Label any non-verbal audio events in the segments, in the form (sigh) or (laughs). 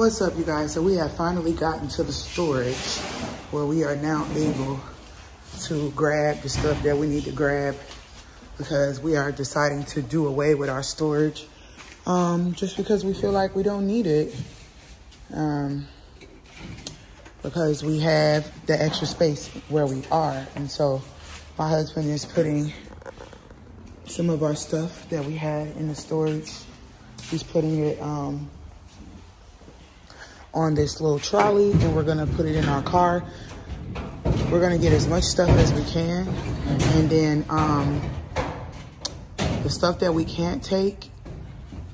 What's up, you guys? So we have finally gotten to the storage where we are now able to grab the stuff that we need to grab because we are deciding to do away with our storage um, just because we feel like we don't need it um, because we have the extra space where we are. And so my husband is putting some of our stuff that we had in the storage, he's putting it um, on this little trolley and we're gonna put it in our car. We're gonna get as much stuff as we can. And then um, the stuff that we can't take,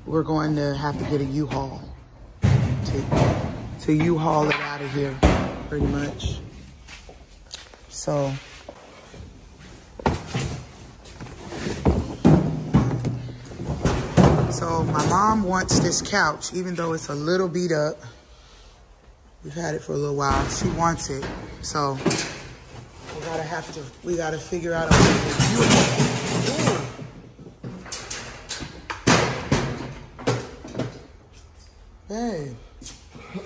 we're going to have to get a U-Haul to, to U-Haul it out of here, pretty much. So, so my mom wants this couch, even though it's a little beat up. We've had it for a little while. She wants it. So we gotta have to, we gotta figure out a way to Hey,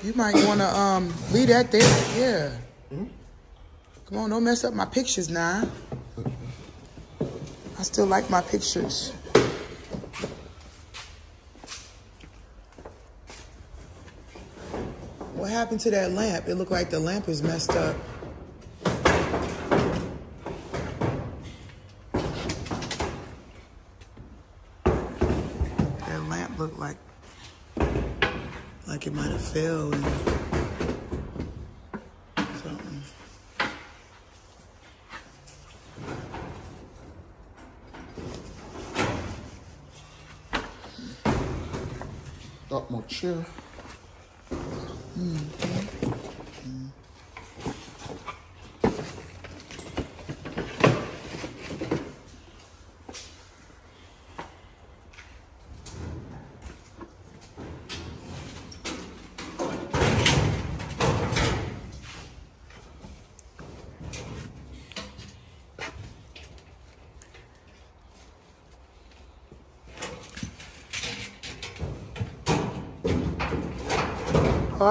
you might wanna um leave that there. Yeah. Come on, don't mess up my pictures now. I still like my pictures. What happened to that lamp? It looked like the lamp is messed up. That lamp looked like like it might have fell and something. Got my chair. Oh,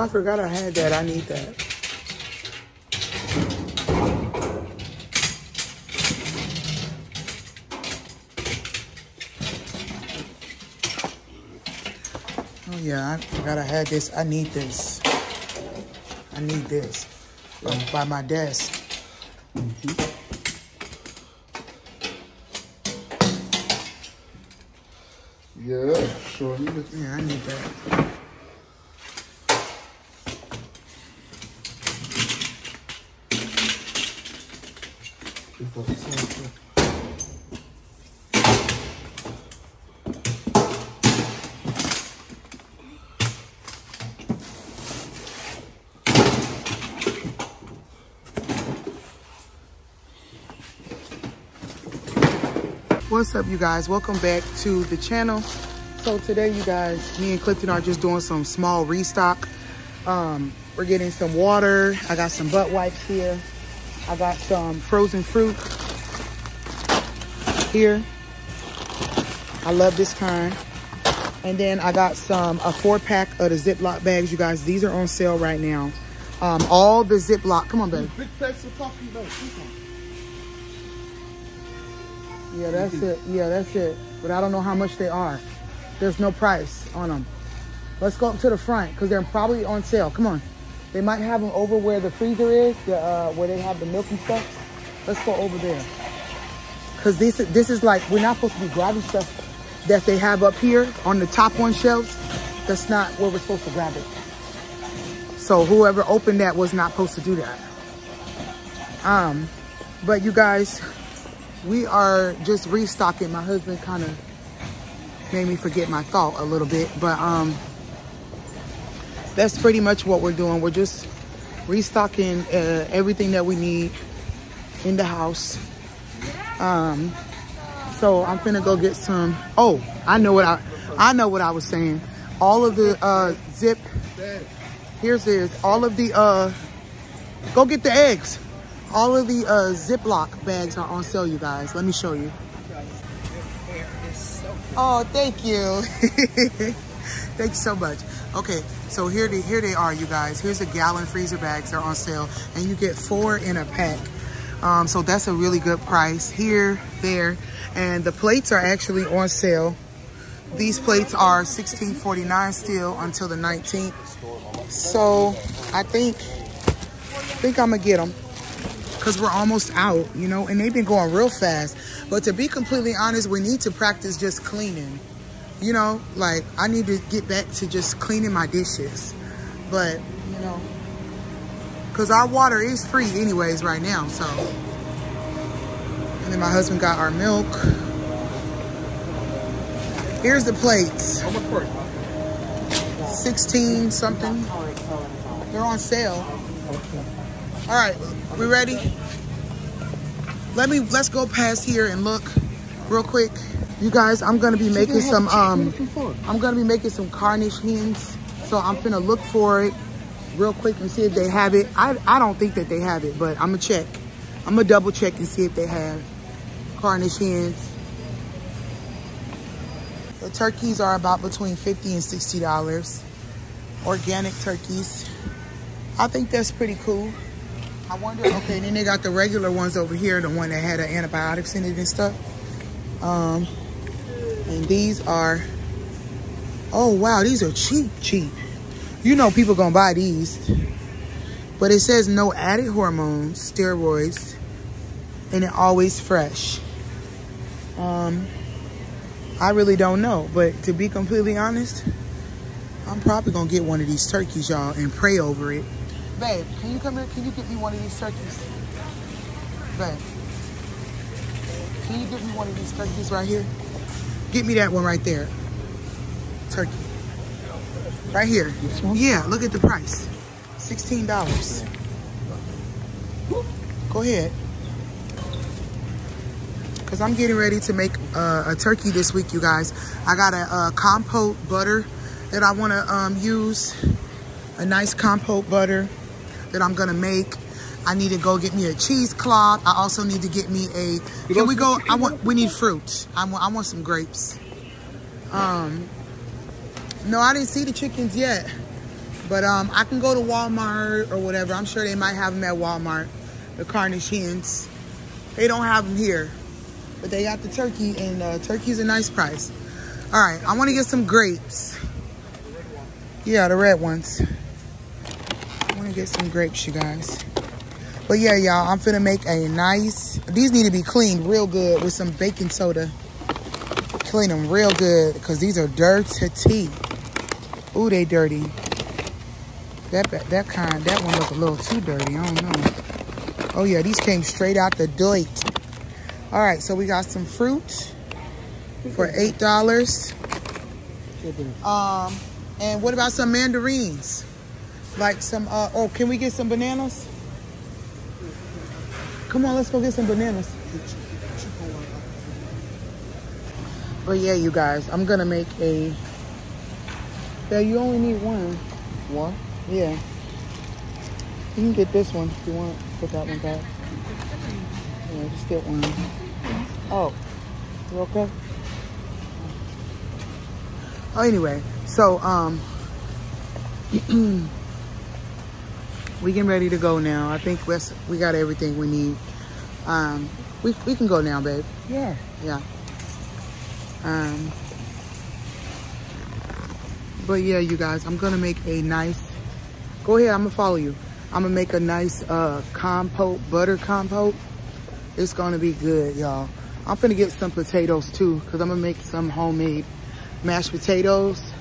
I forgot I had that. I need that. Oh yeah, I forgot I had this. I need this. I need this by my desk. Mm-hmm. Yeah, sure. Yeah, I need that. if I something. What's up, you guys? Welcome back to the channel. So today, you guys, me and Clifton are just doing some small restock. Um, we're getting some water. I got some butt wipes here. I got some frozen fruit here. I love this kind. And then I got some, a four pack of the Ziploc bags, you guys. These are on sale right now. Um, all the Ziploc, come on, baby. Yeah, that's it. Yeah, that's it. But I don't know how much they are. There's no price on them. Let's go up to the front because they're probably on sale. Come on. They might have them over where the freezer is, the, uh, where they have the milk and stuff. Let's go over there. Because this, this is like, we're not supposed to be grabbing stuff that they have up here on the top one shelves. That's not where we're supposed to grab it. So whoever opened that was not supposed to do that. Um, but you guys, we are just restocking. My husband kind of made me forget my thought a little bit, but um, that's pretty much what we're doing. We're just restocking uh, everything that we need in the house. Um, so I'm finna go get some. Oh, I know what I, I know what I was saying. All of the uh, zip. Here's this. All of the uh, go get the eggs. All of the uh, Ziploc bags are on sale, you guys. Let me show you. Oh, thank you. (laughs) Thanks so much. Okay, so here they here they are, you guys. Here's the gallon freezer bags. They're on sale, and you get four in a pack. Um, so that's a really good price here, there, and the plates are actually on sale. These plates are $16.49 still until the 19th. So I think I think I'm gonna get them because we're almost out, you know, and they've been going real fast. But to be completely honest, we need to practice just cleaning. You know, like I need to get back to just cleaning my dishes. But, you know, because our water is free anyways right now, so. And then my husband got our milk. Here's the plates. How much for it? 16 something. They're on sale. All right, we ready? Let me, let's go past here and look real quick. You guys, I'm gonna be making some, um, I'm gonna be making some Cornish hens. So I'm gonna look for it real quick and see if they have it. I, I don't think that they have it, but I'm gonna check. I'm gonna double check and see if they have Cornish hens. The turkeys are about between 50 and $60. Organic turkeys. I think that's pretty cool. I wonder, okay, and then they got the regular ones over here, the one that had the antibiotics in it and stuff. Um, and these are, oh wow, these are cheap, cheap. You know people gonna buy these. But it says no added hormones, steroids, and it always fresh. Um, I really don't know, but to be completely honest, I'm probably gonna get one of these turkeys, y'all, and pray over it. Babe, can you come here? Can you get me one of these turkeys? Babe, can you get me one of these turkeys right here? Get me that one right there. Turkey. Right here. Yeah, look at the price. $16. Go ahead. Because I'm getting ready to make uh, a turkey this week, you guys. I got a, a compote butter that I want to um, use. A nice compote butter that I'm going to make. I need to go get me a cheesecloth. I also need to get me a. Can we go? I want. We need fruit. I want. I want some grapes. Um. No, I didn't see the chickens yet, but um, I can go to Walmart or whatever. I'm sure they might have them at Walmart. The Cornish hens. They don't have them here, but they got the turkey, and uh, turkey's a nice price. All right, I want to get some grapes. Yeah, the red ones. Get some grapes, you guys. But yeah, y'all, I'm finna make a nice, these need to be cleaned real good with some baking soda. Clean them real good because these are dirty. Ooh, they dirty. That that kind, that one look a little too dirty. I don't know. Oh yeah, these came straight out the doit. All right, so we got some fruit for eight dollars. Um, and what about some mandarins? Like some, uh, oh, can we get some bananas? Come on, let's go get some bananas. But yeah, you guys, I'm gonna make a, yeah, you only need one. One? Yeah. You can get this one if you want. Put that one back. Yeah, just get one. Oh, you okay? Oh, anyway, so um, (clears throat) we getting ready to go now. I think we we got everything we need. Um, we we can go now, babe. Yeah. Yeah. Um. But yeah, you guys, I'm gonna make a nice. Go ahead, I'm gonna follow you. I'm gonna make a nice uh compote, butter compote. It's gonna be good, y'all. I'm gonna get some potatoes too, cause I'm gonna make some homemade mashed potatoes.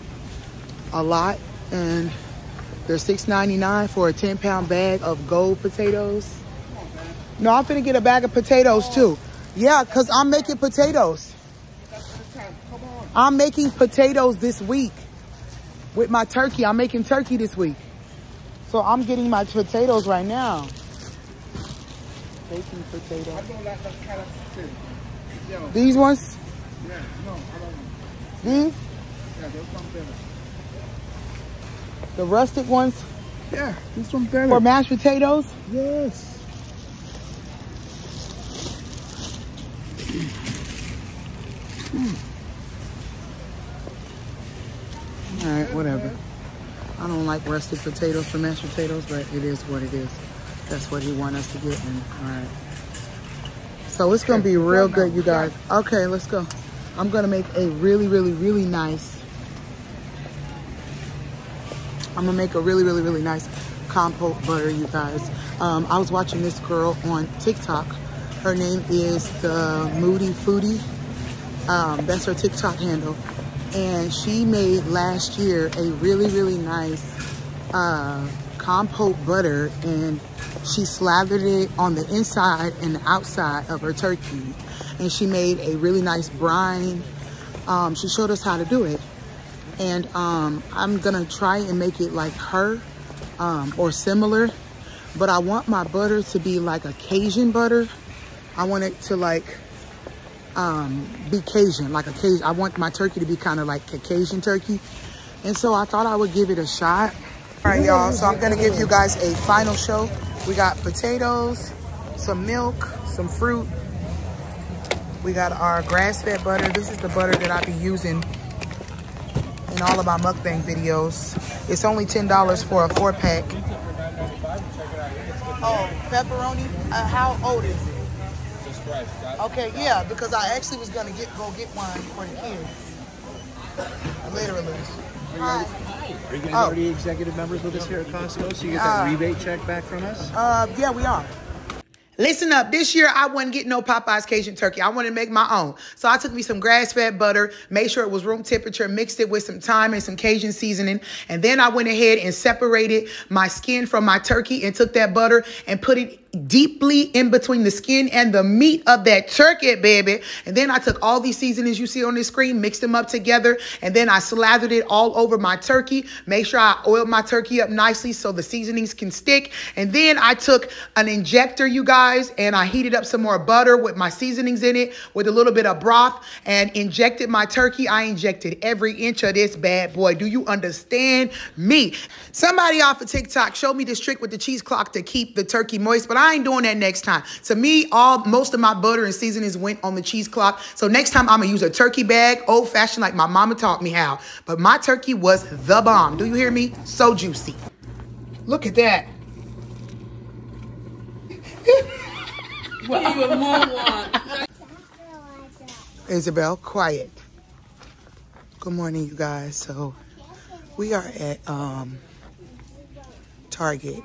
A lot, and they're $6.99 for a 10 pound bag of gold potatoes. No, I'm gonna get a bag of potatoes too. Yeah, cause I'm making potatoes. I'm making potatoes this week with my turkey. I'm making turkey this week. So I'm getting my potatoes right now. Baking potato. Like kind of These ones? Yeah, no, I don't want. These? Yeah. The rustic ones Yeah, this one better. for mashed potatoes? yes. Hmm. All right, whatever. I don't like rustic potatoes for mashed potatoes, but it is what it is. That's what he want us to get. And, all right. So it's gonna be real good, you guys. Okay, let's go. I'm gonna make a really, really, really nice. I'm gonna make a really, really, really nice compote butter, you guys. Um, I was watching this girl on TikTok. Her name is the Moody Foodie. Um, that's her TikTok handle. And she made last year a really, really nice uh, compote butter and she slathered it on the inside and the outside of her turkey. And she made a really nice brine. Um, she showed us how to do it. And um, I'm gonna try and make it like her um, or similar. But I want my butter to be like a Cajun butter. I want it to like um, be Cajun, like a Cajun. I want my turkey to be kind of like a Cajun turkey. And so I thought I would give it a shot. All right, y'all, so I'm gonna give you guys a final show. We got potatoes, some milk, some fruit. We got our grass-fed butter. This is the butter that I be using in all of my mukbang videos. It's only $10 for a four pack. Oh, pepperoni? Uh, how old is it? Okay, yeah, because I actually was gonna get go get one for the kids. Literally. Hi. Are you guys Oh. already executive members with us here at Costco? So you get that Uh, rebate check back from us? Uh, yeah, we are. Listen up, this year I wasn't getting no Popeye's Cajun turkey. I wanted to make my own. So I took me some grass-fed butter, made sure it was room temperature, mixed it with some thyme and some Cajun seasoning. And then I went ahead and separated my skin from my turkey and took that butter and put it deeply in between the skin and the meat of that turkey, baby. And then I took all these seasonings you see on the screen, mixed them up together, and then I slathered it all over my turkey. Make sure I oiled my turkey up nicely so the seasonings can stick. And then I took an injector, you guys, and I heated up some more butter with my seasonings in it with a little bit of broth and injected my turkey. I injected every inch of this bad boy. Do you understand me? Somebody off of TikTok showed me this trick with the cheesecloth to keep the turkey moist, but I ain't doing that next time. To me, all most of my butter and seasonings went on the cheesecloth. So next time I'm gonna use a turkey bag, old fashioned like my mama taught me how. But my turkey was the bomb. Do you hear me? So juicy. Look at that. (laughs) Isabel, quiet. Good morning, you guys. So we are at um, Target.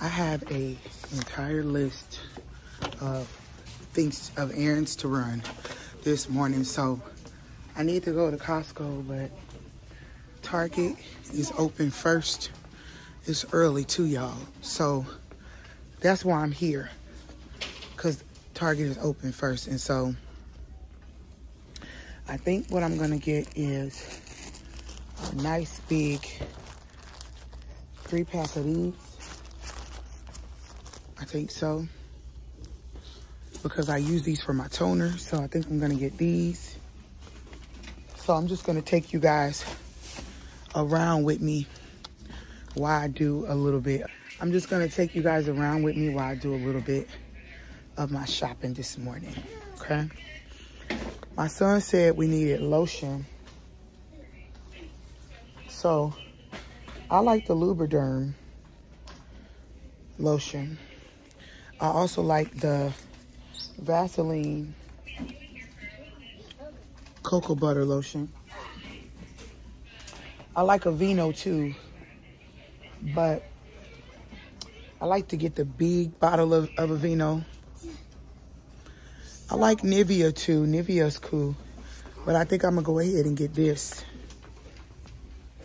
I have a entire list of things of errands to run this morning. So I need to go to Costco, but Target is open first. It's early too, y'all. So that's why I'm here. Cause Target is open first. And so I think what I'm gonna get is a nice big three pack of these. I think so. Because I use these for my toner. So I think I'm gonna get these. So I'm just gonna take you guys around with me while I do a little bit. I'm just gonna take you guys around with me while I do a little bit of my shopping this morning, okay? My son said we needed lotion. So I like the Lubriderm lotion. I also like the Vaseline cocoa butter lotion. I like Aveeno too, but I like to get the big bottle of, of Aveeno. I like Nivea too. Nivea's cool, but I think I'm gonna go ahead and get this.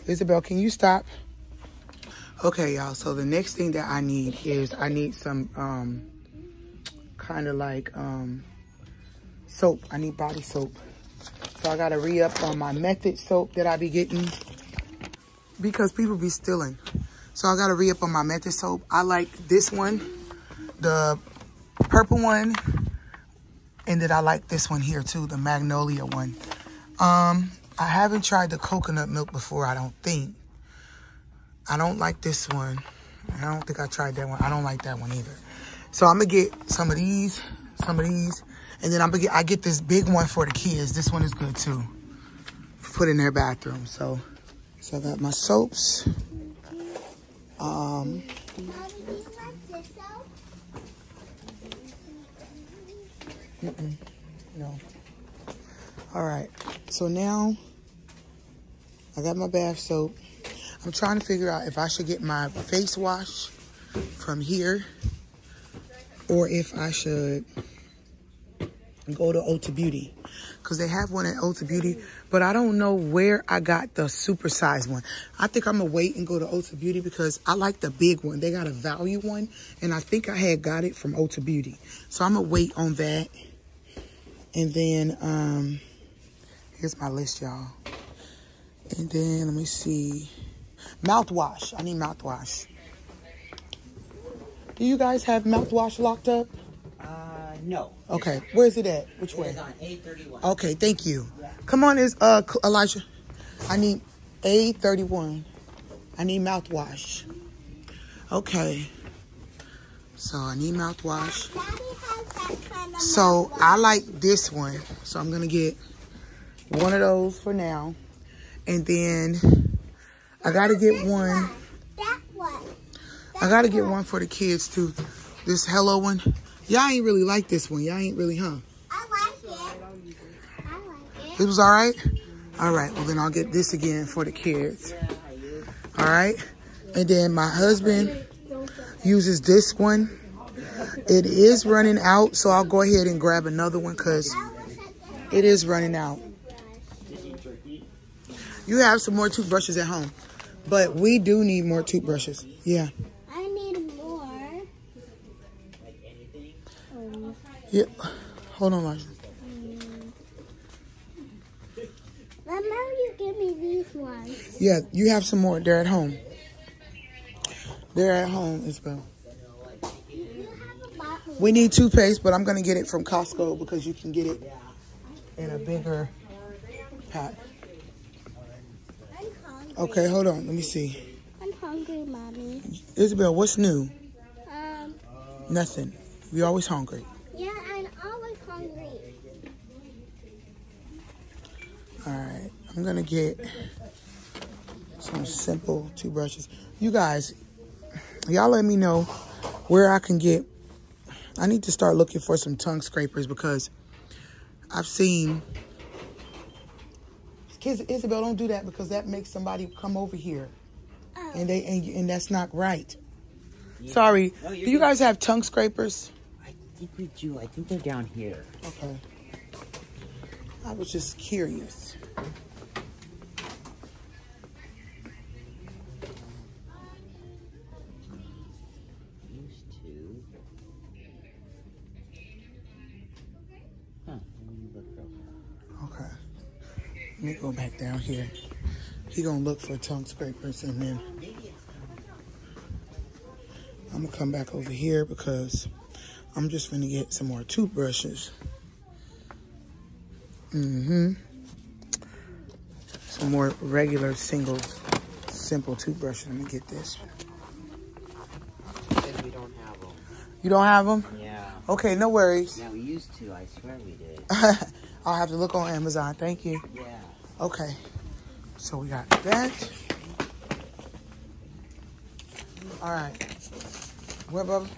Isabel, can you stop? Okay, y'all, so the next thing that I need is I need some um, kind of like um, soap. I need body soap. So I gotta re-up on my Method soap that I be getting because people be stealing. So I gotta re-up on my Method soap. I like this one, the purple one, and then I like this one here too, the Magnolia one. Um, I haven't tried the coconut milk before, I don't think. I don't like this one. I don't think I tried that one. I don't like that one either. So I'm gonna get some of these, some of these, and then I'm gonna get, I get this big one for the kids. This one is good too. Put in their bathroom. So, so I got my soaps. Um, this though? no. All right. So now I got my bath soap. I'm trying to figure out if I should get my face wash from here or if I should go to Ulta Beauty because they have one at Ulta Beauty, but I don't know where I got the super size one. I think I'm gonna wait and go to Ulta Beauty because I like the big one. They got a value one, and I think I had got it from Ulta Beauty. So I'm gonna wait on that. And then, um, here's my list, y'all. And then, let me see. Mouthwash. I need mouthwash. Do you guys have mouthwash locked up? Uh, no. Okay. Where's it at? Which It way? is on A31. Okay, thank you. Come on, is uh Elijah. I need A thirty one. I need mouthwash. Okay. So I need mouthwash. Daddy has that kind of So. I like this one. So I'm gonna get one of those for now. And then I gotta get one. That one. I gotta get one for the kids too. This hello one. Y'all ain't really like this one. Y'all ain't really, huh? I like it. I like It was all right? All right, well then I'll get this again for the kids. All right? And then my husband uses this one. It is running out, so I'll go ahead and grab another one because it is running out. You have some more toothbrushes at home, but we do need more toothbrushes. Yeah. I need more. Yeah. Hold on, Elijah. Hmm. Let you give me these ones. Yeah, you have some more. They're at home. They're at home, Isabel. You have a bottle. We need toothpaste, but I'm gonna get it from Costco because you can get it in a bigger pack. Okay, hold on. Let me see. I'm hungry, mommy. Isabel, what's new? Um, Nothing. We always hungry. yeah, I'm always hungry. All right, I'm gonna get some simple toothbrushes. You guys, y'all let me know where I can get. I need to start looking for some tongue scrapers because I've seen. Kids, Isabel, don't do that because that makes somebody come over here, Oh. and they and, and that's not right. Sorry. No, Do you're you good. guys have tongue scrapers? I think we do. I think they're down here. Okay. I was just curious. Let me go back down here. He gonna look for tongue scrapers and then I'm gonna come back over here because I'm just gonna get some more toothbrushes. Mm-hmm. Some more regular single simple toothbrushes. Let me get this. We don't have them. You don't have them? Yeah. Okay, no worries. Yeah, we used to. I swear we did. (laughs) I'll have to look on Amazon. Thank you. Yeah. Okay. So we got that. All right. Where, Bubba?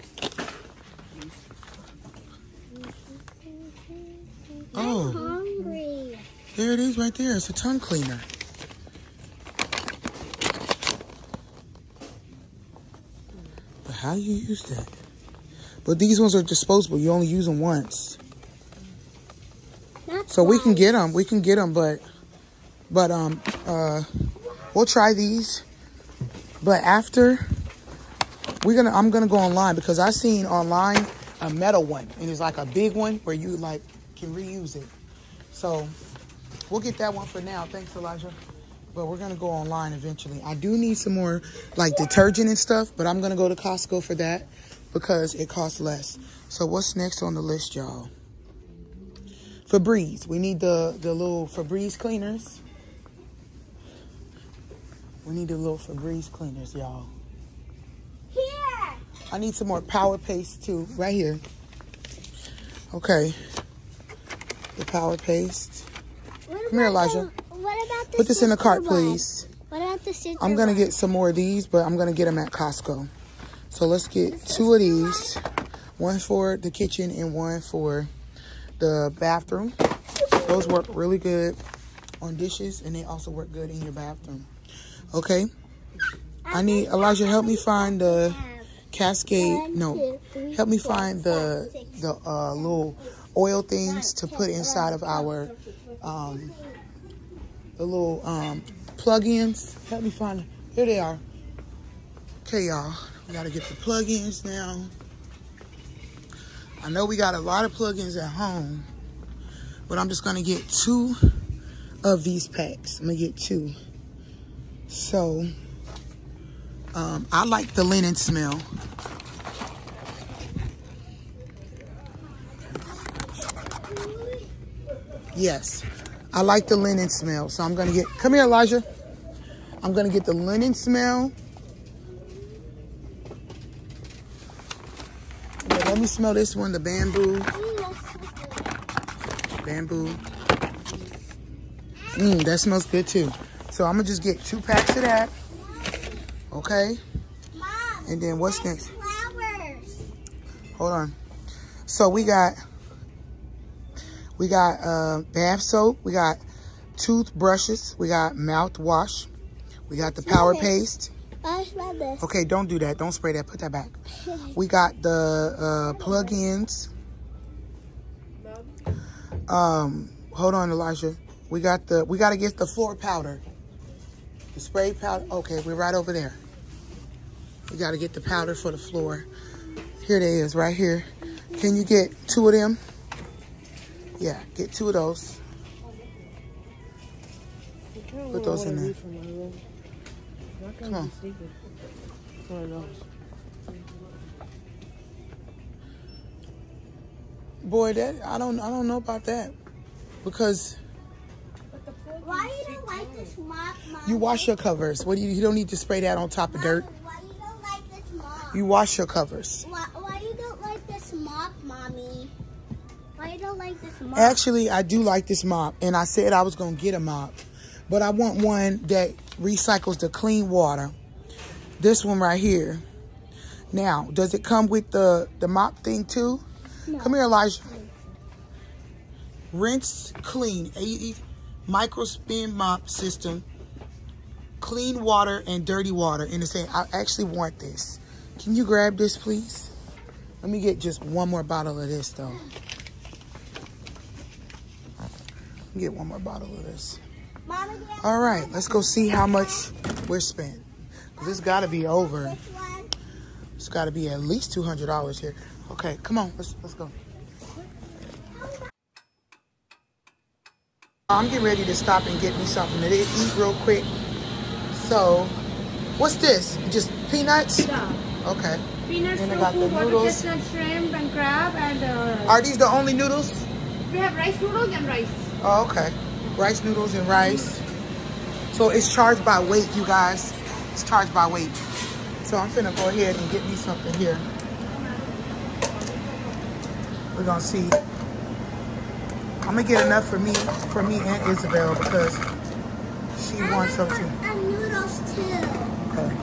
Oh, Hungry. there it is right there. It's a tongue cleaner. But how do you use that? But these ones are disposable. You only use them once. Not So we can get them. We can get them, but but um uh we'll try these. But after we're gonna I'm gonna go online because I seen online a metal one and it's like a big one where you like can reuse it. So we'll get that one for now. Thanks, Elijah. But we're gonna go online eventually. I do need some more like detergent and stuff, but I'm gonna go to Costco for that because it costs less. So what's next on the list, y'all? Febreze. We need the the little Febreze cleaners. We need the little Febreze cleaners, y'all. Here. I need some more power paste too, right here. Okay. The power paste. Come here, Elijah. The, what about this? Put this in the cart, one? please. What about the? I'm gonna get some more of these, but I'm gonna get them at Costco. So let's get two of these. One for the kitchen and one for the bathroom. Those work really good on dishes and they also work good in your bathroom. Okay. I need Elijah help me find the Cascade. No, help me find the the uh, little oil things to put inside of our um, the little um, plug-ins. Help me find. Here they are. Okay, y'all. We gotta get the plug-ins now. I know we got a lot of plug-ins at home, but I'm just gonna get two of these packs. I'm gonna get two. So, um, I like the linen smell. Yes, I like the linen smell. So I'm gonna get, come here, Elijah. I'm gonna get the linen smell. Yeah, let me smell this one, the bamboo. Bamboo. Mmm, that smells good too. So I'm gonna just get two packs of that. Okay. Mom, And then what's next? flowers. Hold on. So we got we got uh, bath soap, we got toothbrushes, we got mouthwash, we got the power paste. I smell this. Okay, don't do that. Don't spray that. Put that back. (laughs) We got the uh, plug-ins. Um, hold on, Elijah. We got the. We got to get the floor powder. The spray powder. Okay, we're right over there. We got to get the powder for the floor. Here it is, right here. Can you get two of them? Yeah, get two of those. Put those in there. Come on. Boy, that I don't I don't know about that because Why you don't like this mop, Mom? you wash your covers. What do you? You don't need to spray that on top of dirt. Why you don't like this mop? You wash your covers. Why, why you don't like this mop, Mommy? Why you don't like this mop? Actually, I do like this mop, and I said I was gonna get a mop, but I want one that recycles the clean water. This one right here. Now, does it come with the the mop thing too? No. Come here, Elijah. Rinse clean 80 micro spin mop system. Clean water and dirty water. And it's saying, I actually want this. Can you grab this, please? Let me get just one more bottle of this, though. Get one more bottle of this. All right, let's go see how much we're spent. 'Cause it's got to be over. It's got to be at least $200 here. Okay, come on, let's, let's go. I'm getting ready to stop and get me something to eat real quick. So, what's this? Just peanuts? Yeah. Okay. Peanuts, Then I got tofu, the butter noodles. chestnut, shrimp, and crab, and uh, Are these the only noodles? we have rice noodles and rice. Oh, okay. Rice noodles and rice. So it's charged by weight, you guys. It's charged by weight. So I'm gonna go ahead and get me something here. We're gonna see. I'm gonna get enough for me, for me and Isabel because she wants some too. And noodles too. Okay.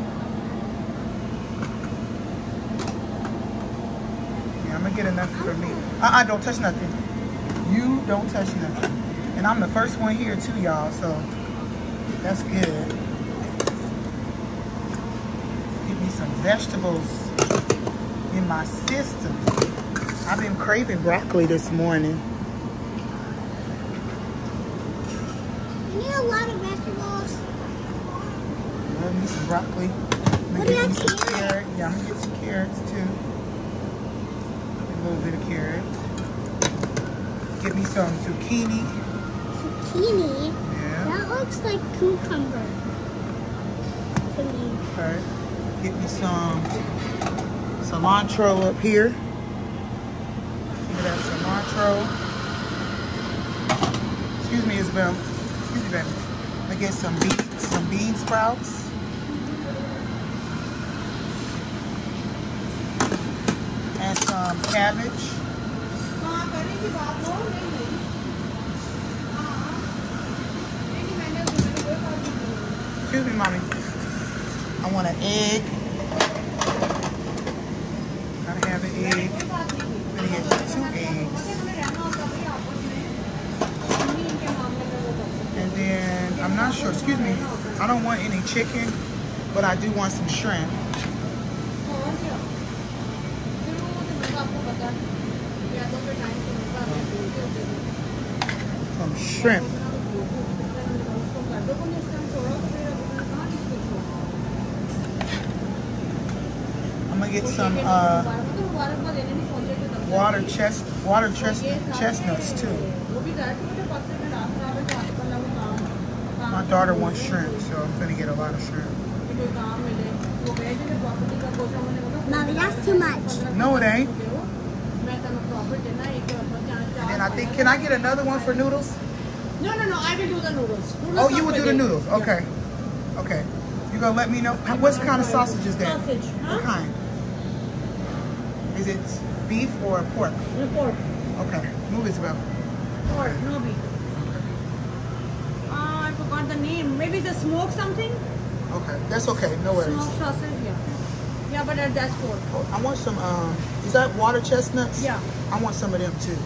Yeah, I'm gonna get enough for me. Uh-uh, don't touch nothing. You don't touch nothing. And I'm the first one here too, y'all, so that's good. Give me some vegetables in my system. I've been craving broccoli this morning. You need a lot of vegetables. Love me some broccoli. I'm What get some carrots? carrot. Yeah, I'm gonna get some carrots too. A little bit of carrot. Get me some zucchini. Zucchini. Yeah. That looks like cucumber. To me. Okay. Get me some cilantro up here. Some of that cilantro. Excuse me, Isabel. Excuse. I'm get some beans, some bean sprouts. And some cabbage. Excuse me, mommy. I want an egg. Gotta have an egg. I'm gonna get two eggs. And then, I'm not sure, excuse me, I don't want any chicken, but I do want some shrimp. Some shrimp. I'm gonna get some uh, water chest, water chest, chestnuts too. My daughter wants shrimp, so I'm gonna get a lot of shrimp. Mommy, that's too much. No, it ain't. And then I think, can I get another one for noodles? No, no, no. I will do the noodles. noodles Oh, you come would do the noodles. Okay. Okay. You're gonna let me know what kind of sausage is that? Sausage, huh? What kind? Is it beef or pork? No pork. Okay. Move Isabel. Pork, no beef. Ah, I forgot the name. Maybe the smoke something? Okay, that's okay. No worries. Smoked sausage, yeah. Yeah, but that's for. Oh, I want some, um, is that water chestnuts? Yeah. I want some of them too.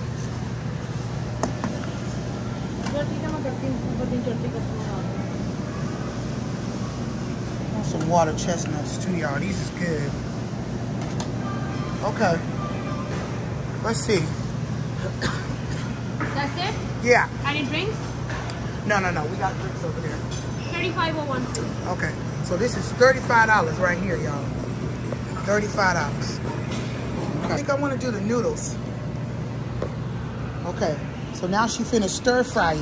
I want some water chestnuts too, y'all. These is good. Okay. Let's see. That's it? Yeah. Any drinks? No, no, no. We got drinks over there. 3501. Okay. So this is $35 right here, y'all. $35. Okay. I think I want to do the noodles. Okay. So now she finna stir fry it.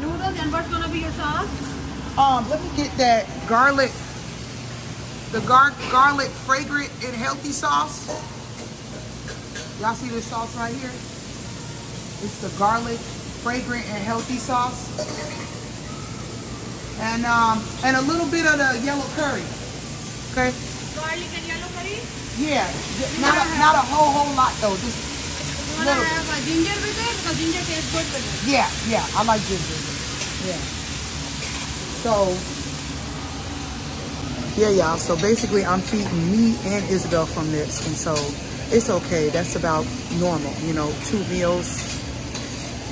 Noodles and what's gonna be your sauce? Um, let me get that garlic, the gar garlic fragrant and healthy sauce. Y'all see this sauce right here? It's the garlic fragrant and healthy sauce. And um, and a little bit of the yellow curry. Okay? Garlic and yellow curry? Yeah, not a, not a whole whole lot though. Just You wanna Little. have a ginger with it? Because ginger tastes good with it. Yeah, yeah, I like ginger. Yeah. So, yeah, y'all. So basically, I'm feeding me and Isabel from this, and so it's okay. That's about normal, you know, two meals,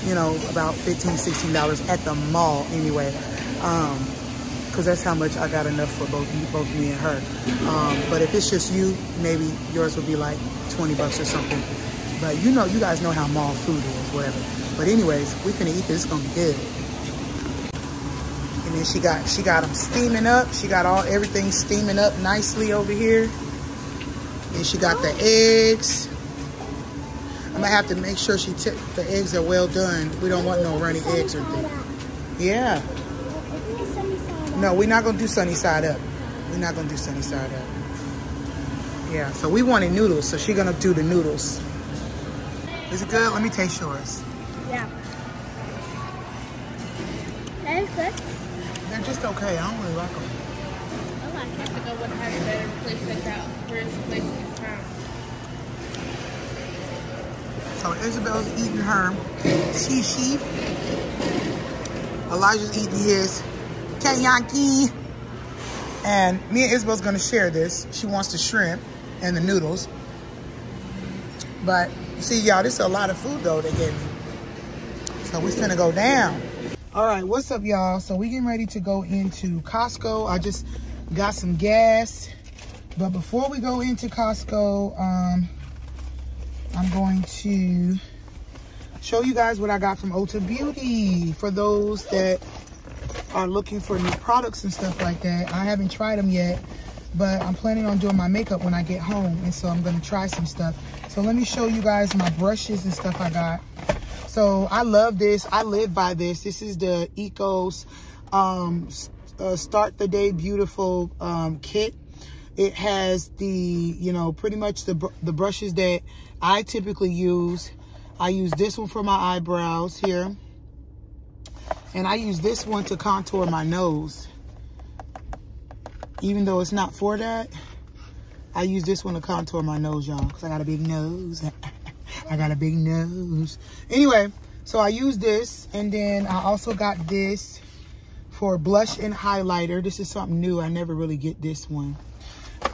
you know, about $15, $16 at the mall anyway. Um, because that's how much I got enough for both both me and her. Um, but if it's just you, maybe yours would be like 20 bucks or something. But you know, you guys know how mall food is, whatever. But anyways, we finna eat this. It's gonna be good. And then she got she got them steaming up. She got all everything steaming up nicely over here. And she got the eggs. I'm gonna have to make sure she t- the eggs are well done. We don't want no runny eggs or things. Yeah. Isn't it sunny side up? No, we're not gonna do sunny side up. We're not gonna do sunny side up. Yeah, so we wanted noodles, so she's gonna do the noodles. Is it good? Let me taste yours. Yeah. That is good. They're just okay. I don't really like them. I like it. I would have a better place like that. Where's the place in town? So Isabel's eating her sushi. Elijah's eating his teriyaki. And me and Isabel's gonna share this. She wants the shrimp and the noodles. But see, y'all, this is a lot of food though they gave me. So we finna go down. All right, what's up, y'all? So we getting ready to go into Costco. I just got some gas. But before we go into Costco, um, I'm going to show you guys what I got from Ulta Beauty for those that are looking for new products and stuff like that. I haven't tried them yet, but I'm planning on doing my makeup when I get home, and so I'm gonna try some stuff. So let me show you guys my brushes and stuff I got. So I love this. I live by this. This is the Ecos um, uh, Start the Day Beautiful um, kit. It has the, you know, pretty much the, the brushes that I typically use. I use this one for my eyebrows here. And I use this one to contour my nose. Even though it's not for that, I use this one to contour my nose, y'all, because I got a big nose. (laughs) I got a big nose. Anyway, so I use this, and then I also got this for blush and highlighter. This is something new. I never really get this one.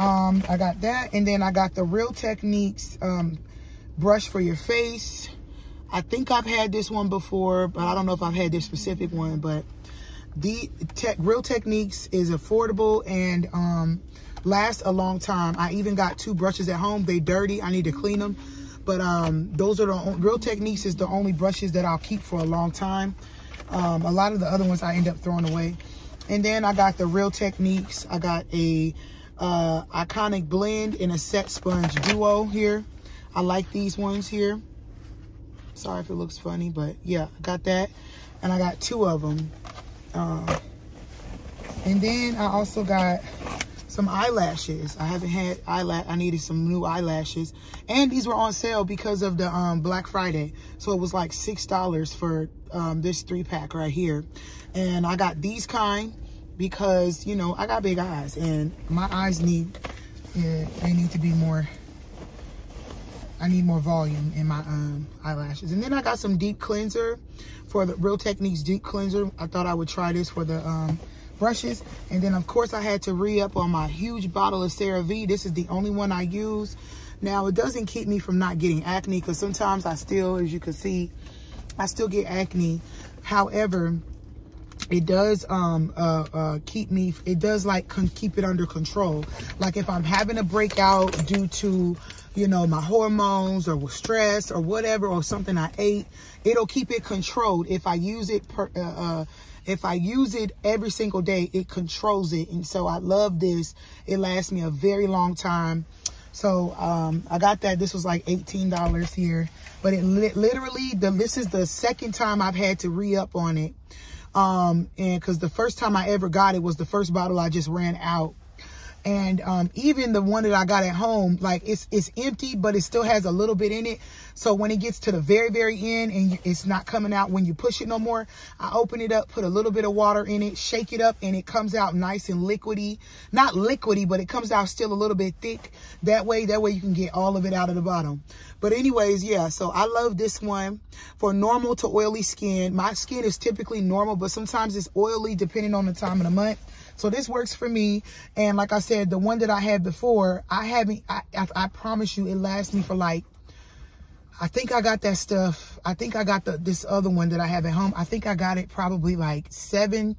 Um, I got that. And then I got the Real Techniques um, brush for your face. I think I've had this one before, but I don't know if I've had this specific one. But the tech, Real Techniques is affordable and um, lasts a long time. I even got two brushes at home. They dirty. I need to clean them. But um, those are the Real Techniques is the only brushes that I'll keep for a long time. Um, a lot of the other ones I end up throwing away. And then I got the Real Techniques. I got a uh, Iconic Blend and a Set Sponge Duo here. I like these ones here. Sorry if it looks funny, but yeah, I got that. And I got two of them. Uh, and then I also got some eyelashes. I haven't had eyelash. I needed some new eyelashes. And these were on sale because of the um, Black Friday. So it was like $6 for um, this three pack right here. And I got these kind because, you know, I got big eyes and my eyes need, yeah, they need to be more, I need more volume in my um, eyelashes. And then I got some deep cleanser for the Real Techniques deep cleanser. I thought I would try this for the um, brushes. And then of course I had to re-up on my huge bottle of CeraVe. This is the only one I use. Now it doesn't keep me from not getting acne because sometimes I still, as you can see, I still get acne. However, it does um uh, uh keep me it does like keep it under control like if i'm having a breakout due to you know my hormones or with stress or whatever or something i ate it'll keep it controlled if i use it per uh, uh if I use it every single day, it controls it. And so I love this. It lasts me a very long time. So um, I got that. This was like $18 here. But it li literally, the, this is the second time I've had to re-up on it. Um, and because the first time I ever got it was the first bottle I just ran out. And um, even the one that I got at home, like it's it's empty, but it still has a little bit in it. So when it gets to the very, very end and it's not coming out when you push it no more, I open it up, put a little bit of water in it, shake it up, and it comes out nice and liquidy. Not liquidy, but it comes out still a little bit thick. That way, that way you can get all of it out of the bottom. But anyways, yeah, so I love this one for normal to oily skin. My skin is typically normal, but sometimes it's oily depending on the time of the month. So this works for me. And like I said, the one that I had before, I haven't, I, I, I promise you, it lasts me for like, I think I got that stuff. I think I got the this other one that I have at home. I think I got it probably like seven,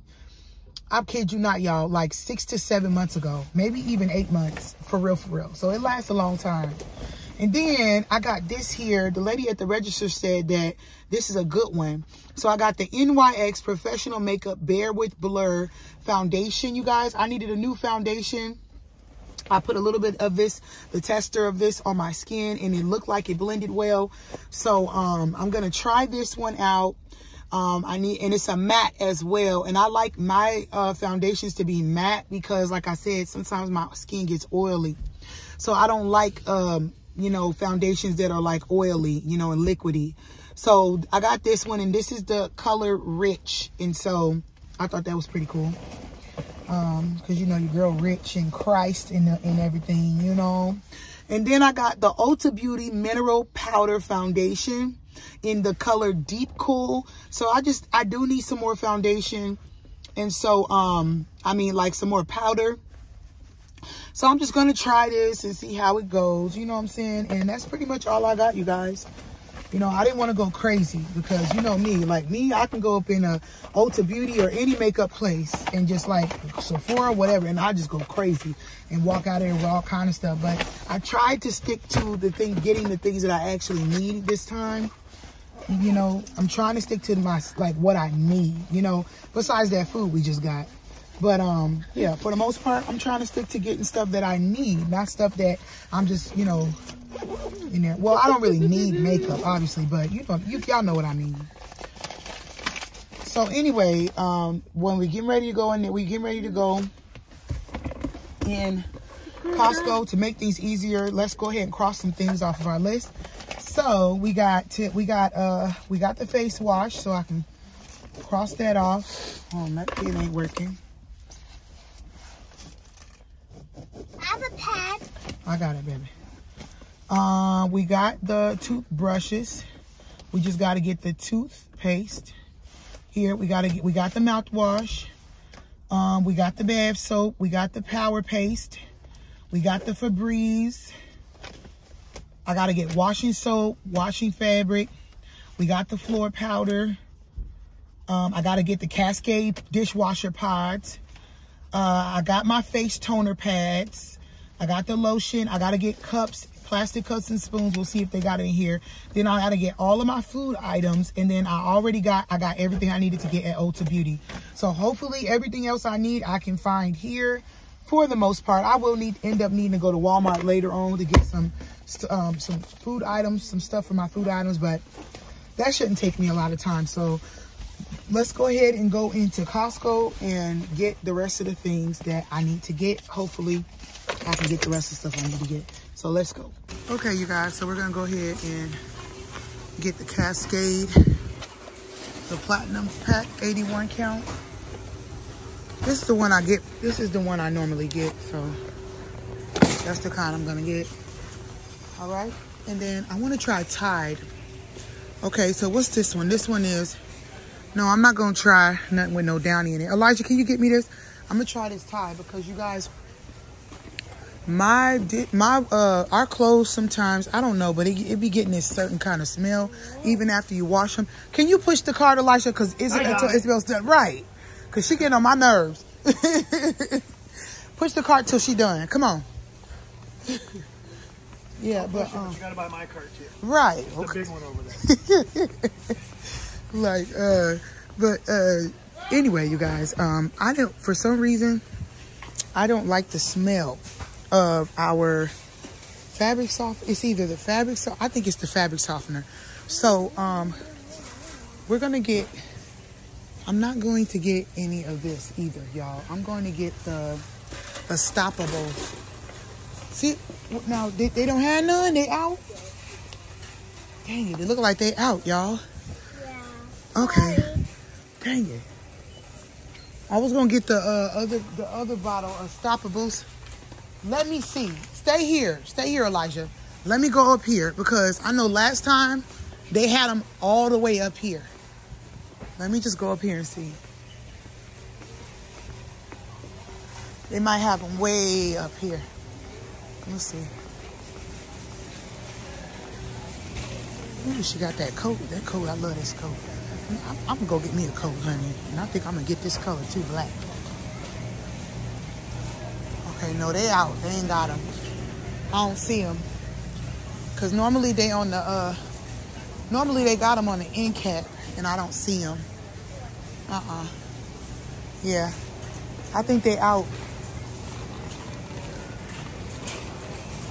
I kid you not, y'all, like six to seven months ago, maybe even eight months, for real, for real. So it lasts a long time. And then I got this here. The lady at the register said that this is a good one. So I got the NYX Professional Makeup Bare with Blur Foundation, you guys. I needed a new foundation. I put a little bit of this, the tester of this on my skin and it looked like it blended well. So um, I'm going to try this one out. Um, I need, and it's a matte as well. And I like my uh, foundations to be matte because like I said, sometimes my skin gets oily. So I don't like, um, you know, foundations that are like oily, you know, and liquidy. So I got this one and this is the color Rich. And so I thought that was pretty cool. Um, cause you know, your girl rich in Christ and, and everything, you know. And then I got the Ulta Beauty Mineral Powder Foundation in the color Deep Cool. So I just, I do need some more foundation. And so, um, I mean, like some more powder. So I'm just going to try this and see how it goes. You know what I'm saying? And that's pretty much all I got, you guys. You know, I didn't want to go crazy because you know me, like me, I can go up in a Ulta Beauty or any makeup place and just like Sephora, whatever, and I just go crazy and walk out there with all kind of stuff. But I tried to stick to the thing, getting the things that I actually need this time. You know, I'm trying to stick to my like what I need. You know, besides that food we just got. But um, yeah, for the most part, I'm trying to stick to getting stuff that I need, not stuff that I'm just, you know, in there. Well, I don't really need makeup, obviously, but you know, you y'all know what I mean. So anyway, um, when we getting ready to go in we getting ready to go in Costco to make things easier. Let's go ahead and cross some things off of our list. So we got to, we got uh we got the face wash, so I can cross that off. Oh, that thing ain't working. I have a pad. I got it, baby. Uh, we got the toothbrushes. We just got to get the toothpaste. Here we got to get. We got the mouthwash. Um, we got the bath soap. We got the power paste. We got the Febreze. I gotta get washing soap, washing fabric. We got the floor powder. Um, I gotta get the Cascade dishwasher pods. Uh, I got my face toner pads. I got the lotion. I gotta get cups, plastic cups and spoons. We'll see if they got it in here. Then I gotta get all of my food items. And then I already got, I got everything I needed to get at Ulta Beauty. So hopefully everything else I need, I can find here for the most part. I will need end up needing to go to Walmart later on to get some um, some food items, some stuff for my food items, but that shouldn't take me a lot of time. So let's go ahead and go into Costco and get the rest of the things that I need to get. Hopefully I can get the rest of the stuff I need to get. So let's go. Okay, you guys, so we're gonna go ahead and get the Cascade, the Platinum Pack 81 count. This is the one I get, this is the one I normally get, so that's the kind I'm gonna get. All right, and then I wanna try Tide. Okay, so what's this one? This one is, no, I'm not gonna try nothing with no Downy in it. Elijah, can you get me this? I'm gonna try this Tide because you guys, my my uh our clothes sometimes I don't know, but it, it be getting this certain kind of smell even after you wash them. Can you push the cart, Elijah? Because is it until it smells done right? Because she getting on my nerves. (laughs) push the cart till she done. Come on. (laughs) yeah, but um, you gotta buy my cart too. right. The Okay. big one over there. (laughs) like uh but uh anyway you guys um i don't for some reason i don't like the smell of our fabric soft it's either the fabric so i think it's the fabric softener so um we're gonna get i'm not going to get any of this either y'all i'm going to get the the stoppable see now they, they don't have none they out dang it they look like they out y'all Yeah. Okay. Dang it. I was gonna get the uh, other the other bottle of stoppables. Let me see. Stay here. Stay here, Elijah. Let me go up here because I know last time they had them all the way up here. Let me just go up here and see. They might have them way up here. Let's see. Ooh, she got that coat. That coat, I love this coat. I'm, I'm gonna go get me a coat, honey. And I think I'm gonna get this color too, black. Okay, no, they out. They ain't got them. I don't see them. Cause normally they on the, uh, normally they got them on the end cap and I don't see them. Uh-uh. Yeah. I think they out.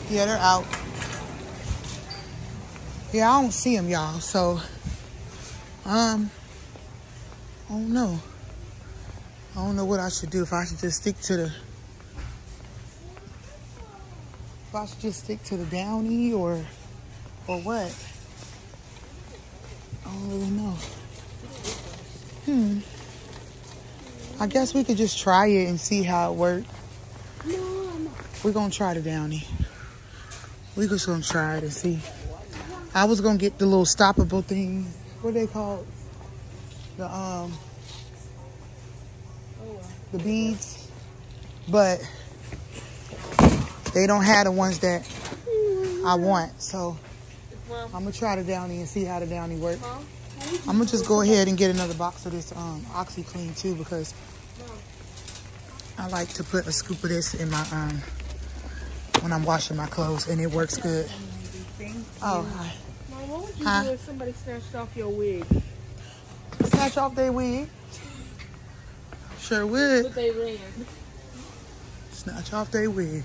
Yeah, they're out. Yeah, I don't see them, y'all. So, um, I don't know. I don't know what I should do. If I should just stick to the, if I should just stick to the downy or, or what? I don't really know. Hmm. I guess we could just try it and see how it works. No, We're gonna try the downy. We just gonna try it and see. I was gonna get the little stoppable thing. What they called? The um the beads. But they don't have the ones that I want. So I'm gonna try the downy and see how the downy works. I'm gonna just go ahead and get another box of this um OxiClean too because I like to put a scoop of this in my um when I'm washing my clothes and it works good. Oh, hi. Mom, what would you Huh? do if somebody snatched off your wig? Snatch off their wig. Sure would. But they ran. Snatch off their wig.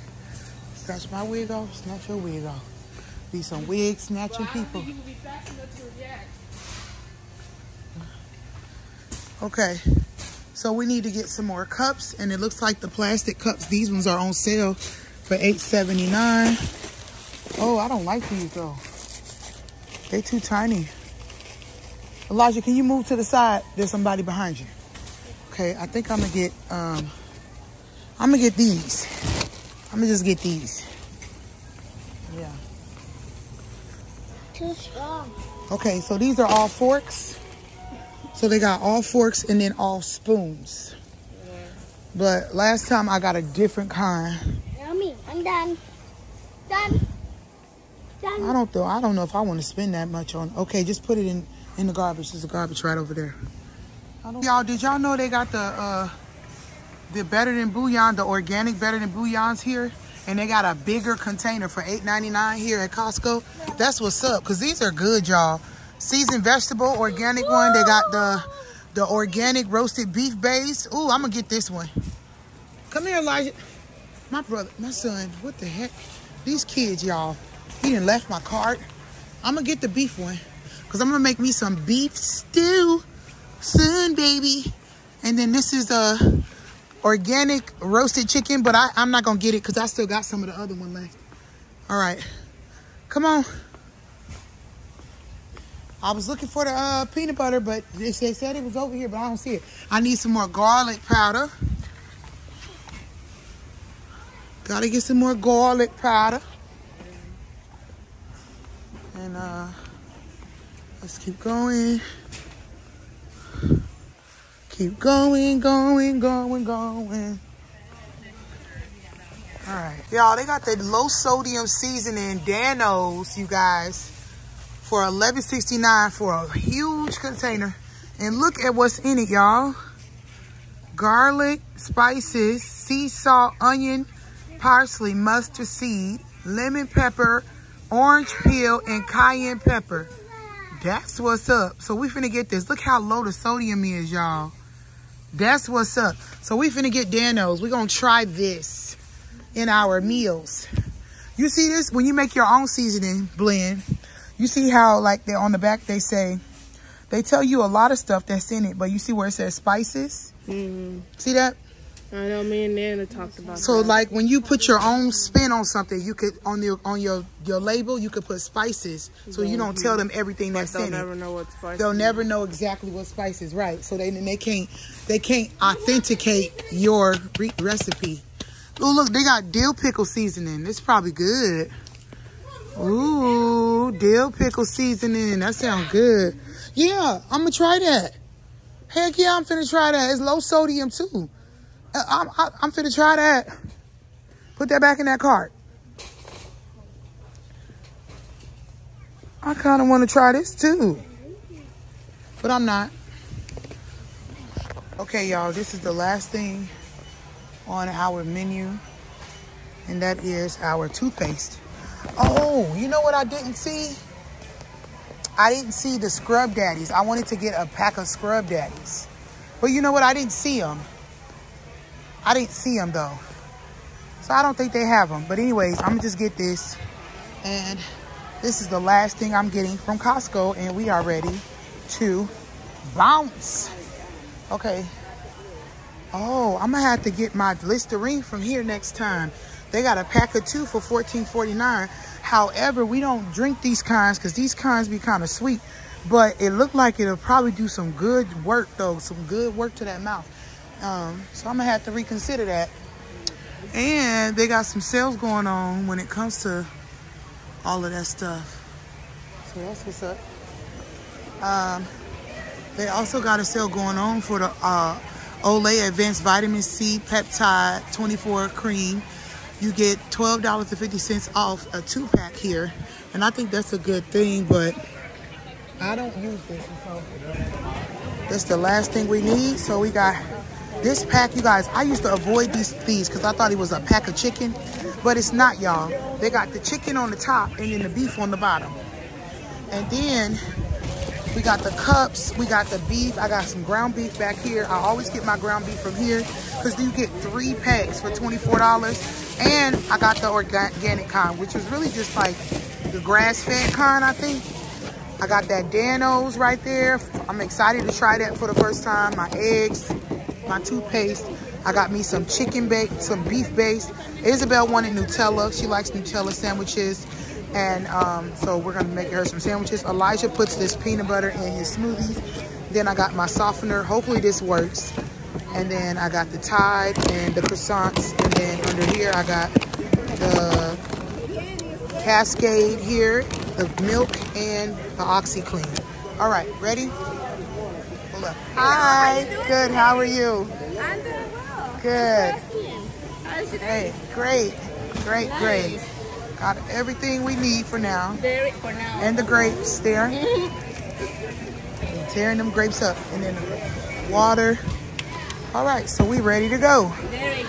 Snatch my wig off, snatch your wig off. Be some wig snatching people. You would be fast enough to react. Okay. So we need to get some more cups and it looks like the plastic cups, these ones are on sale for $8.79. Oh, I don't like these though. They too tiny. Elijah, can you move to the side? There's somebody behind you. Okay, I think I'm gonna get um I'm gonna get these. I'm gonna just get these. Yeah. Too strong. Okay, so these are all forks. So they got all forks and then all spoons. But last time I got a different kind. Yummy. I'm done. Done. Done. I don't know. I don't know if I want to spend that much on. Okay, just put it in in the garbage. There's a garbage right over there. Y'all, did y'all know they got the uh the better than bouillon, the organic better than bouillons here, and they got a bigger container for $8.99 here at Costco. That's what's up, cause these are good, y'all. Seasoned vegetable, organic one. They got the the organic roasted beef base. Ooh, I'm gonna get this one. Come here, Elijah. My brother, my son. What the heck? These kids, y'all. He didn't left my cart. I'm gonna get the beef one. Cause I'm gonna make me some beef stew. Soon, baby. And then this is a organic roasted chicken, but I, I'm not gonna get it because I still got some of the other one left. All right. Come on. I was looking for the uh, peanut butter, but they they said it was over here, but I don't see it. I need some more garlic powder. Gotta get some more garlic powder. And uh, let's keep going. Keep going, going, going, going. All right, y'all. They got the low sodium seasoning Dan-O's, you guys, for eleven sixty nine for a huge container. And look at what's in it, y'all. Garlic, spices, sea salt, onion, parsley, mustard seed, lemon pepper, orange peel, and cayenne pepper. That's what's up. So we finna get this. Look how low the sodium is, y'all. That's what's up. So we finna get Dan-O's. we gonna try this in our meals. You see this? When you make your own seasoning blend, you see how like they're on the back they say, they tell you a lot of stuff that's in it, but you see where it says spices? Mm-hmm. See that? I know me and Nana talked about So that. like when you put your own spin on something, you could on your on your your label you could put spices, so you don't tell them everything that's in they'll in it. never know what spice. They'll never know exactly what spices, right? So they they can't they can't authenticate your re- recipe. Oh look, they got dill pickle seasoning. It's probably good. Ooh, dill pickle seasoning. That sounds good. Yeah, I'm gonna try that. Heck yeah, I'm finna try that. It's low sodium too. I'm I, I'm finna try that. Put that back in that cart. I kind of want to try this too, but I'm not. Okay, y'all, this is the last thing on our menu, and that is our toothpaste. Oh, you know what I didn't see? I didn't see the Scrub Daddies. I wanted to get a pack of Scrub Daddies. But you know what? I didn't see them. I didn't see them though. So I don't think they have them. But anyways, I'm gonna just get this. And this is the last thing I'm getting from Costco. And we are ready to bounce. Okay. Oh, I'm gonna have to get my Listerine from here next time. They got a pack of two for $14.49. However, we don't drink these kinds because these kinds be kind of sweet. But it looked like it'll probably do some good work though, some good work to that mouth. Um, so I'm gonna have to reconsider that. And they got some sales going on when it comes to all of that stuff. So that's what's up. Um, they also got a sale going on for the uh, Olay Advanced Vitamin C Peptide 24 Cream. You get $12.50 off a two pack here. And I think that's a good thing, but I don't use this. So that's the last thing we need. So we got this pack, you guys. I used to avoid these these because I thought it was a pack of chicken, but it's not, y'all. They got the chicken on the top and then the beef on the bottom. And then we got the cups, we got the beef. I got some ground beef back here. I always get my ground beef from here because you get three packs for $24. And I got the organic kind, which is really just like the grass-fed kind, I think. I got that Dan-O's right there. I'm excited to try that for the first time. My eggs, my toothpaste. I got me some chicken bake, some beef base. Isabel wanted Nutella. She likes Nutella sandwiches. And um, so we're gonna make her some sandwiches. Elijah puts this peanut butter in his smoothies. Then I got my softener. Hopefully this works. And then I got the Tide and the croissants. And then under here I got the Cascade here, the milk, and the OxiClean. All right, ready? Hi. Good. How are you? I'm doing well. Good. Hey, great, great, great. Got everything we need for now. There for now. And the grapes there. (laughs) Tearing them grapes up. And then the water. All right, so we ready to go. Very.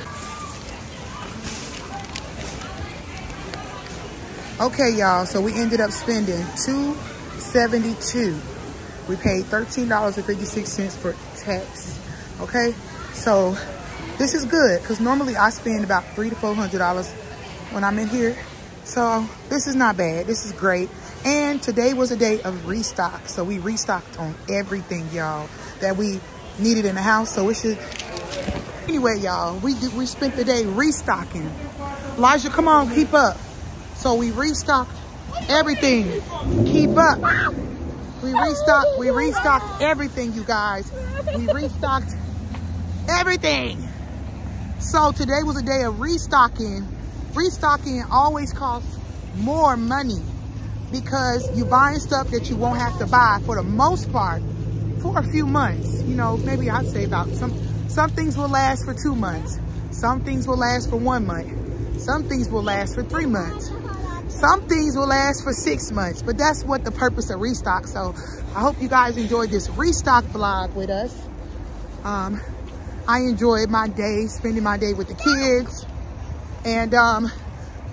Okay, y'all, so we ended up spending 272 We paid $13.56 for tax, okay? So this is good, because normally I spend about three to $400 when I'm in here. So this is not bad, this is great. And today was a day of restock, so we restocked on everything, y'all, that we needed in the house, so it should... Anyway, y'all, we, did, we spent the day restocking. Elijah, come on, keep up. So we restocked everything. Keep up. We restocked, we restocked everything, you guys. We restocked everything. So today was a day of restocking. Restocking always costs more money because you're buying stuff that you won't have to buy for the most part for a few months. You know, maybe I'd say about some, some things will last for two months. Some things will last for one month. Some things will last for three months. Some things will last for six months, but that's what the purpose of restock. So I hope you guys enjoyed this restock vlog with us. Um, I enjoyed my day, spending my day with the kids. And um,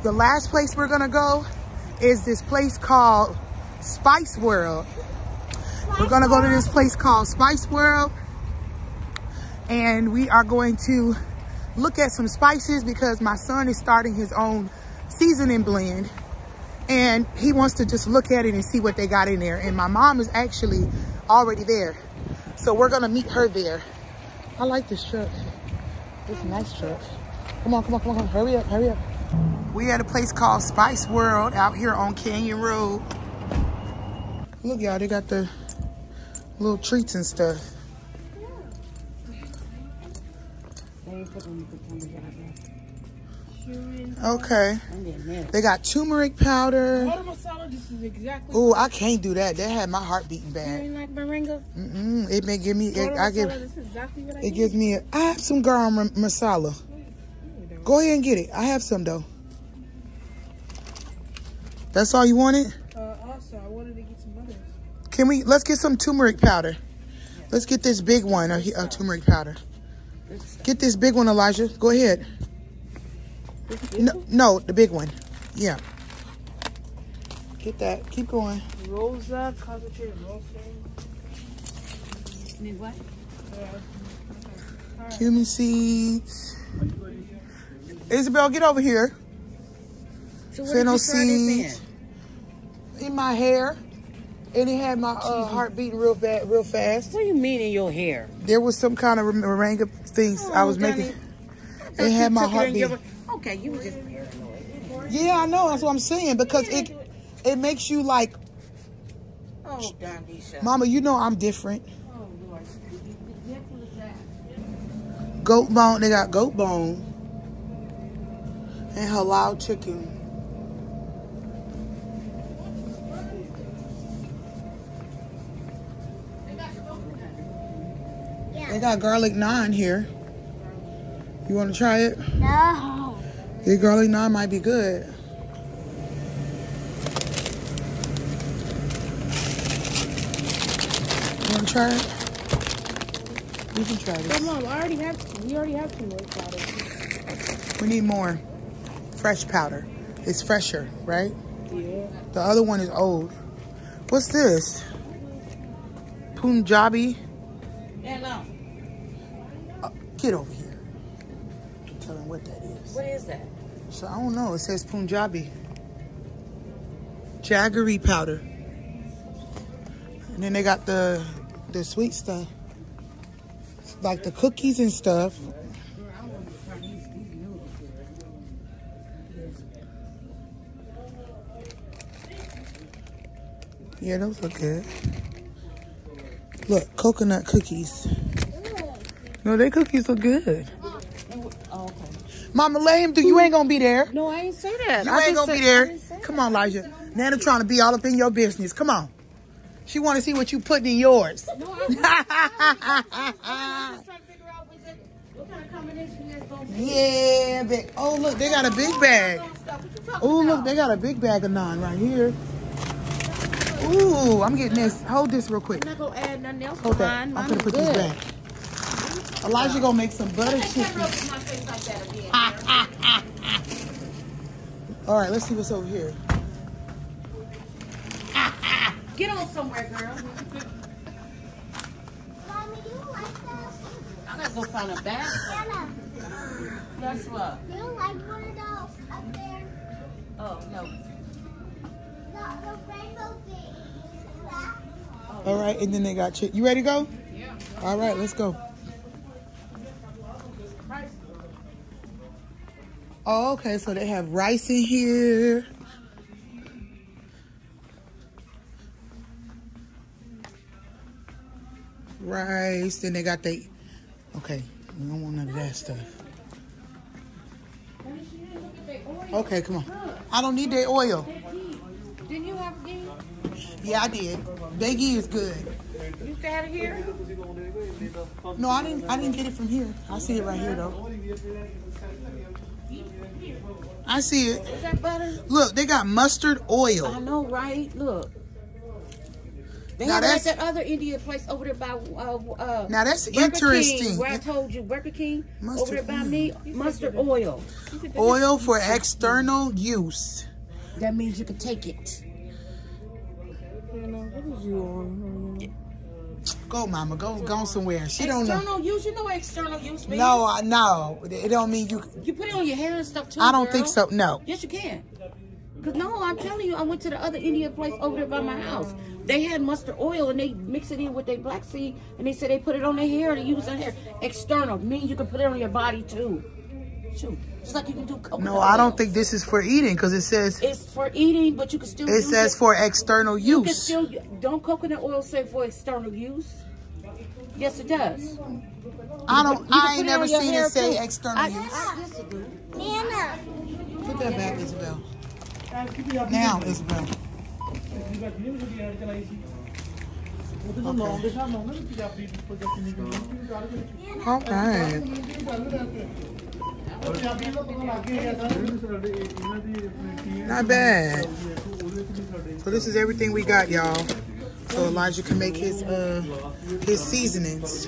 the last place we're gonna go is this place called Spice World. We're gonna go to this place called Spice World. And we are going to look at some spices because my son is starting his own seasoning blend and he wants to just look at it and see what they got in there. And my mom is actually already there. So we're gonna meet her there. I like this truck. It's a nice truck. Come on, come on, come on, hurry up, hurry up. We at a place called Spice World out here on Canyon Road. Look y'all, they got the little treats and stuff. Okay. They got turmeric powder. Butter masala, this is exactly. Ooh, I can't do that. That had my heart beating bad. like moringa? Mm-mm. It may give me. It, I give. this is exactly what I It need. gives me. A, I have some garam masala. Go ahead and get it. I have some though. That's all you wanted. Uh, also, I wanted to get some others. Can we? Let's get some turmeric powder. Let's get this big one. A, a turmeric powder. Get this big one, Elijah. Go ahead. No, no, the big one. Yeah. Get that. Keep going. Rosa, concentrated rosa. Need what? Cumin seeds. Isabel, get over here. So Fennel seeds. In my hair. And it had my uh, heart beating real bad, real fast. What do you mean in your hair? There was some kind of meringue things I was Oh, making. Johnny. It had my heart in your- beating. Okay, you were just paranoid. Yeah, I know. That's what I'm saying because it it makes you like, Oh, Dandisha. Mama. You know I'm different. Oh, Lord. Be careful with that. Goat bone. They got goat bone and halal chicken. They got garlic naan here. You want to try it? No. The garlic naan might be good. You want to try it? You can try But this. mom, I already have. We already have two more powders. We need more fresh powder. It's fresher, right? Yeah. The other one is old. What's this? Punjabi? Yeah, no. Uh, get over here. Tell them what that is. What is that? So I don't know. It says Punjabi. Jaggery powder. And then they got the the sweet stuff. Like the cookies and stuff. Yeah, those look good. Look, coconut cookies. No, they cookies look good. Mama, let him do. You ain't gonna be there. No, I ain't say that. You I ain't gonna be there. Come on, Elijah. Nana trying to be all up in your business. Come on. She want to see what you putting in yours. No, I was (laughs) just trying to figure out was it, what kind of combination that's gonna be. Yeah, big. Oh, look, they got a big bag. Oh, look, they got a big bag of naan right here. Ooh, I'm getting this. Hold this real quick. I'm not gonna add nothing else Hold that. I'm gonna put this back. Elijah gonna make some butter Can't chicken. rub my face like. All right, let's see what's over here. Get on somewhere, girl. Mommy, do you like that? I gotta go find a bag. Anna, Guess what? do you like one of those up there? Oh no. The, the rainbow thing. That? All right, and then they got chicken. You ready to go? Yeah. All right, let's go. Oh, okay, so they have rice in here. Rice, then they got the, okay, we don't want none of that stuff. Okay, come on. I don't need their oil. Didn't you have ghee? Yeah, I did. Their ghee is good. You have it here? No, I didn't. I didn't get it from here. I see it right here though. I see it. Is that butter? Look, they got mustard oil. I know, right? Look. They Now have that's- that other Indian place over there by uh uh Now that's Burger interesting. King, where I told you Burger King over there by oil. me, mustard oil. Oil for external use. That means you can take it. Go, mama. Go, go somewhere. She don't know. external use, you know what external use means? No, I no. It don't mean you. You put it on your hair and stuff too. I don't girl. think so. No. Yes, you can. Cause no, I'm telling you, I went to the other Indian place over there by my house. They had mustard oil and they mix it in with their black seed, and they said they put it on their hair to use on hair. External, mean you can put it on your body too. Shoot, just like you can do coconut No, I don't oil. think this is for eating because it says it's for eating, but you can still. it use says it. for external You can use. still don't coconut oil say for external use. Yes, it does. I don't. You I ain't never seen it say too. external I- use. I disagree. Nana. Put that back, Isabel. Now, Isabel. Okay. Not bad. So this is everything we got, y'all. So Elijah can make his uh his seasonings.